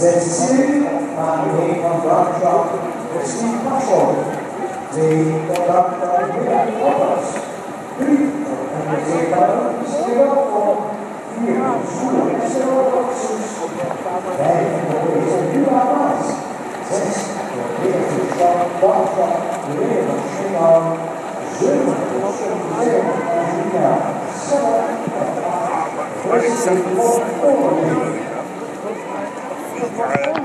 16 aan de heer van Darmstadt, Christine Passon. De Darmstadt Heer Oppers. 3 en de heer van Stil op 4 Zoelen en Stil 5 voor deze nieuwe plaats. 6 voor de heer van Darmstadt, de heer Yeah.